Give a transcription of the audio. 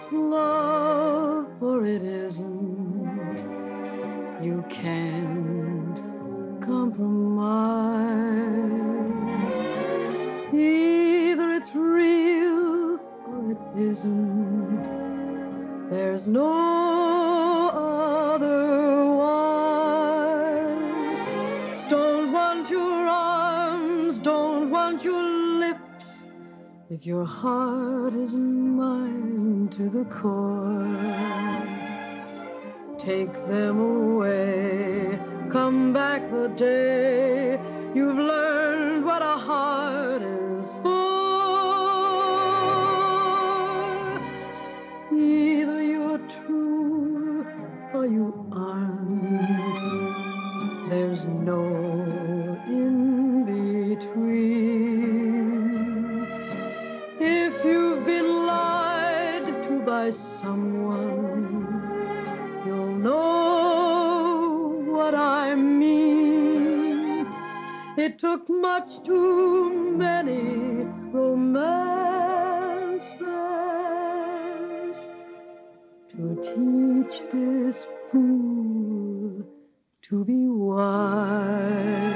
it's love or it isn't. You can't compromise. Either it's real or it isn't. There's no otherwise. Don't want your arms, don't want your lips. If your heart isn't mine to the core, take them away. Come back the day you've learned what a heart is for. Either you're true or you aren't. There's no in between. Someone, you'll know what I mean. It took much too many romances to teach this fool to be wise.